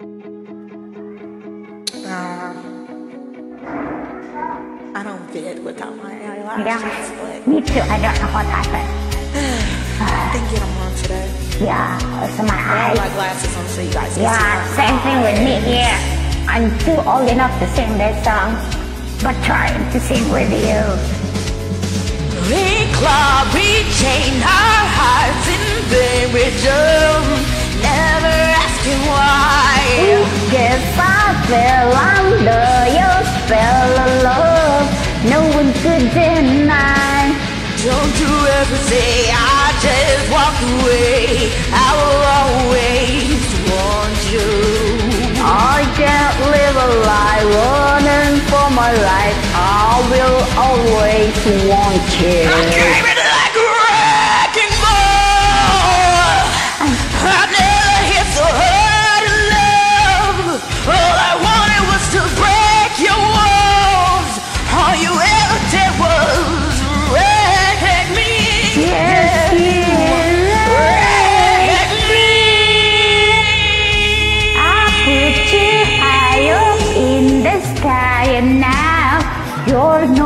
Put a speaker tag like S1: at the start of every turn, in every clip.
S1: I don't fit without my
S2: Yeah.
S1: eyelashes, but
S2: Me too. I don't know what happened.
S1: I think get them on today.
S2: Yeah, it's my
S1: I have
S2: eyes.
S1: my glasses on so you guys can
S2: Yeah,
S1: see
S2: same thing with me here. I'm too old enough to sing this song, but trying to sing with you.
S1: We claw, we chain our hearts in very
S2: fell under your spell of love. No one could deny.
S1: Don't you ever say I just walked away. I will always want you.
S2: I can't live a lie running for my life. I will always want you.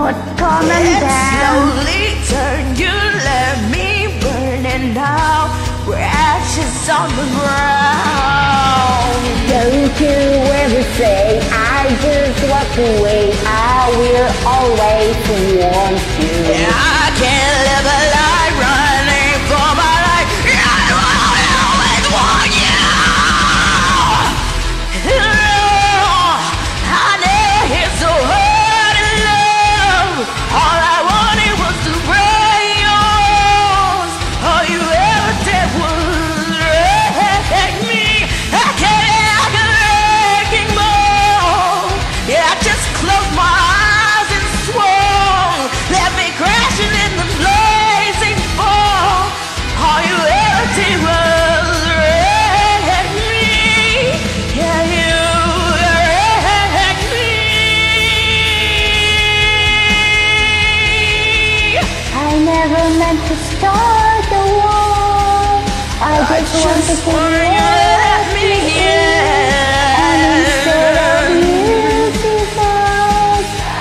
S2: Not coming
S1: And
S2: down.
S1: slowly turn, you let me burn, and now we're ashes on the ground.
S2: Don't you ever say I just walk away. I will always want you.
S1: I can't Wanted to you let me
S2: And instead of
S1: in.
S2: you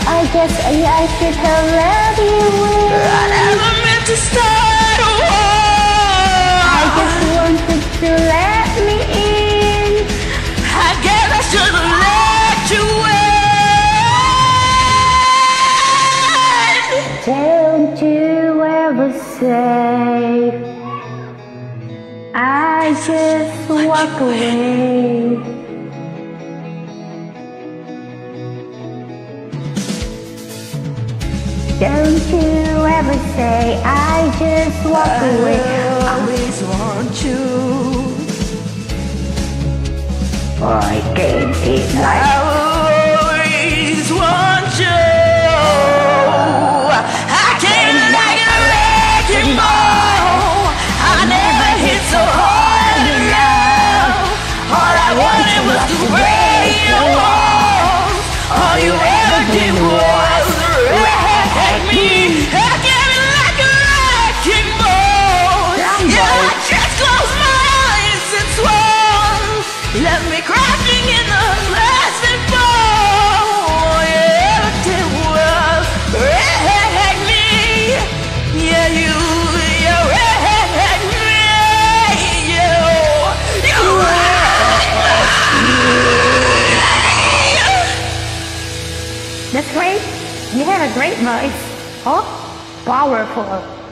S2: I guess I, I should have let you in.
S1: I never meant to start a war.
S2: I just wanted to let me in.
S1: I guess I should have let you in.
S2: Don't you ever say I just walk away. Don't you ever say I just walk away.
S1: I always want you.
S2: I can't eat
S1: I was to break walls. All you ever did was wreck me.
S2: That's great. You had a great voice. Oh, powerful.